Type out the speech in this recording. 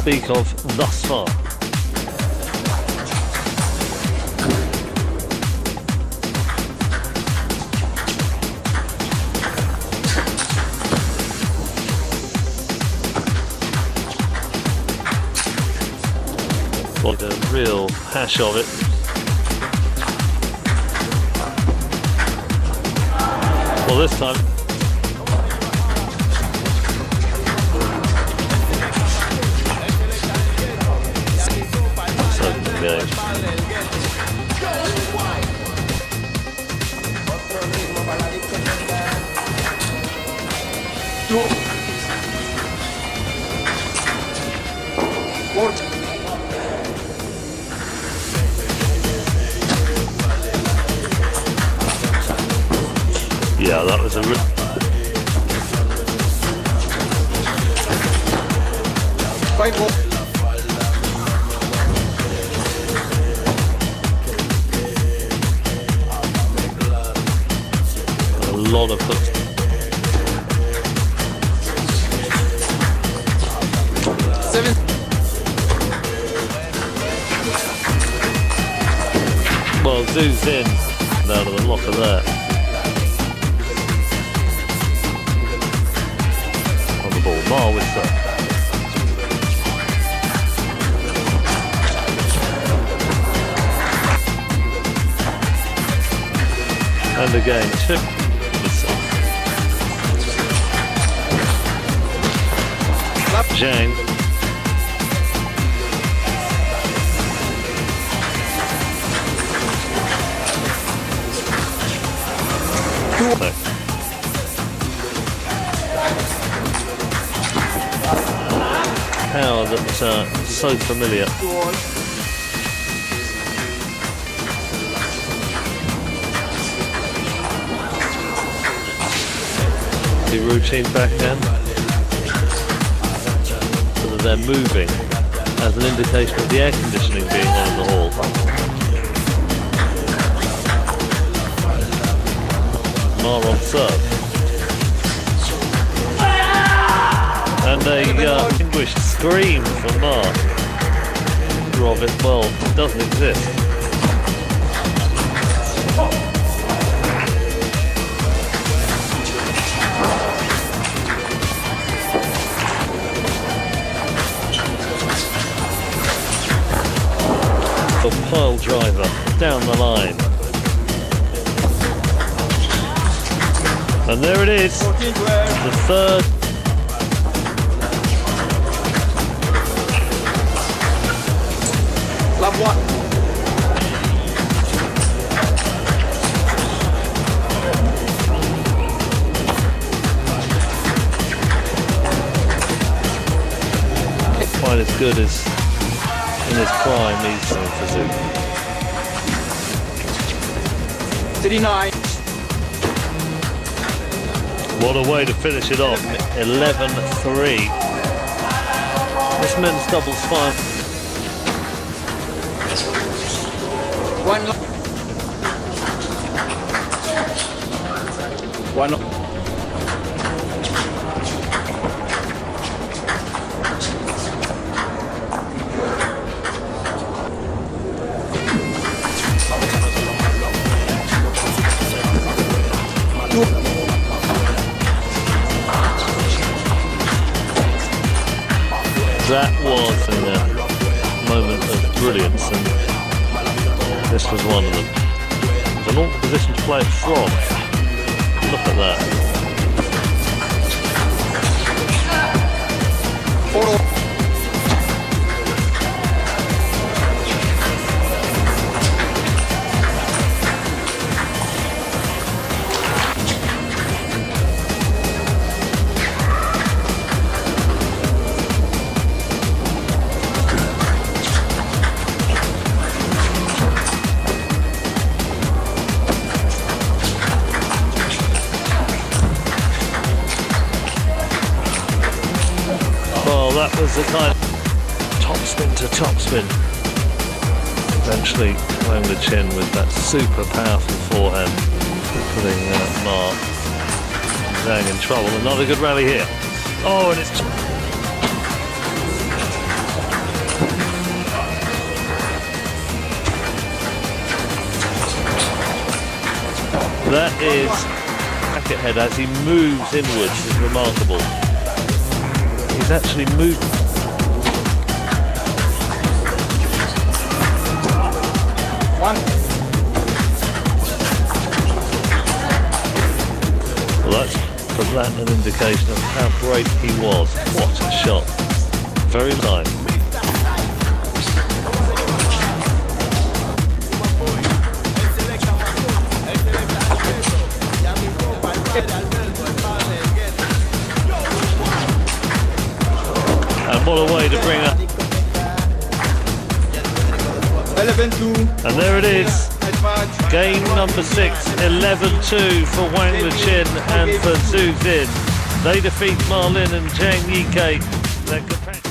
speak of thus far. Got a real hash of it. Well, this time Game. Yeah, that was a re- a lot of. Seven. Well, Zoo's in out of the locker there. On the ball, Ma with that. And again, tip Zhang. No. Power that's uh, so familiar. The routine back that they're moving as an indication of the air conditioning being on in the hall. Ma on serve. And a uh, scream from Ma. Robin, well, doesn't exist. A pile driver down the line. And there it is, the third Love one. quite as good as in his prime he's uh, for Zook. 39. What a way to finish it off. 11-3. This men's doubles fine. One. One. That was a uh, moment of brilliance and this was one of them. It's an awkward position to play it from. Look at that. Four. that was the kind of topspin to topspin. Eventually climb the chin with that super powerful forehand, putting uh, Mark Zhang in trouble. Another good rally here. Oh, and it's That is Rackethead as he moves inwards is remarkable. He's actually moved. One. Well, that's for that an indication of how great he was. What a shot. Very nice. And what a way to bring up. 11 2. And there it is. Game number six, 11-2 for Wang Liqin and for Xu Xin. They defeat Ma Lin and Zhang Jike.